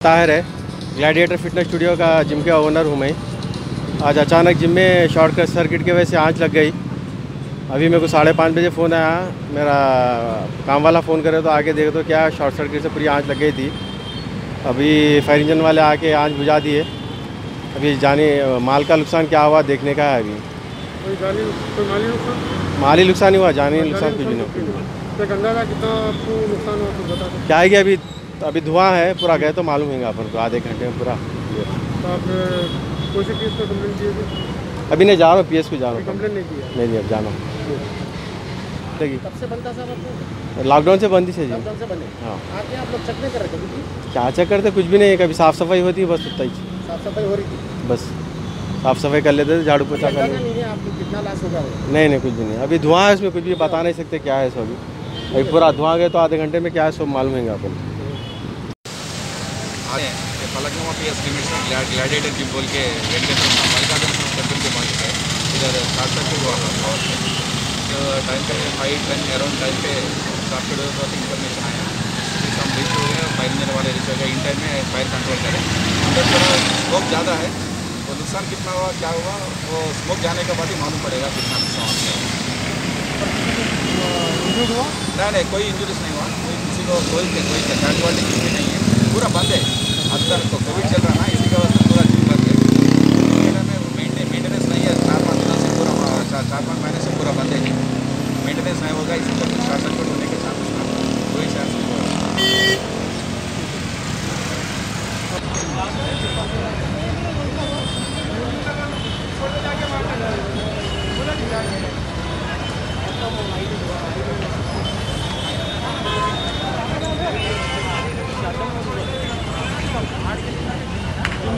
ताहिर है। Gladiator fitness studio का gym का ओनर हूँ मैं। आज अचानक जिम में शॉर्ट सर्किट की वजह से आँच लग गई। अभी मेरे को साढ़े पाँच बजे फ़ोन आया। मेरा काम वाला फ़ोन करे तो आके देख तो क्या शॉर्ट सर्किट से पूरी आँच लग गई थी। अभी फायर इंजन वाले आके आँच बुझा दिए। अभी जाने माल का नुकसान क्या हुआ देखने का है अभी। माली नुकसान? ही हुआ जानी नुकसान कुछ भी नहीं। तो दें। क्या है कि अभी अभी धुआँ है पूरा गए तो मालूम होगा अपन को आधे घंटे में पूरा। तो से अभी नहीं जा रहा हूँ पी एस को जा रहा हूँ। नहीं किया? नहीं नहीं अब जाना। हूँ से आपको? लॉकडाउन से बंदी से जी। से हाँ? क्या चेक करते कुछ भी नहीं है कभी साफ़ सफ़ाई होती है बस उतना ही। साफ़ सफ़ाई हो रही थी? बस। साफ़ सफ़ाई कर लेते थे झाड़ू पोछा कर लेते। नहीं कितना लॉस होगा नहीं नहीं कुछ भी नहीं। अभी धुआँ है इसमें कुछ भी बता नहीं सकते क्या है सो अभी अभी पूरा धुआँ गए तो आधे घंटे में क्या है सब मालूम है अपन हैं ये Falaknuma P S gladiator gym बोल के मल्लिकार्जुन टेंपल के पास है। इधर शॉर्ट हुआ था पावर तो टाइम पे फाइव टेन अराउंड टाइम पे शॉर्ट सर्किट तो इन्फॉर्मेशन आया। फिर हम रीच हो गए फायर इंजन वाले रीच हो गए। इन टाइम में फायर कंट्रोल करें। अंदर थोड़ा ज़्यादा है तो नुकसान कितना हुआ क्या हुआ वो स्मोक जाने के बाद ही मालूम पड़ेगा कितना नुकसान हुआ। नहीं नहीं कोई इंजुरीज नहीं हुआ। कोई किसी को कोई कोई अंदर तो कोविड चल रहा है इसी के वजह से पूरा जिम है मेंटेनेंस नहीं है, चार पाँच दिनों से पूरा हाँ, चार पाँच महीने से पूरा बंद है। मेंटेनेंस नहीं होगा, इसी पर शासन को होने के साथ कोई चांस नहीं होगा।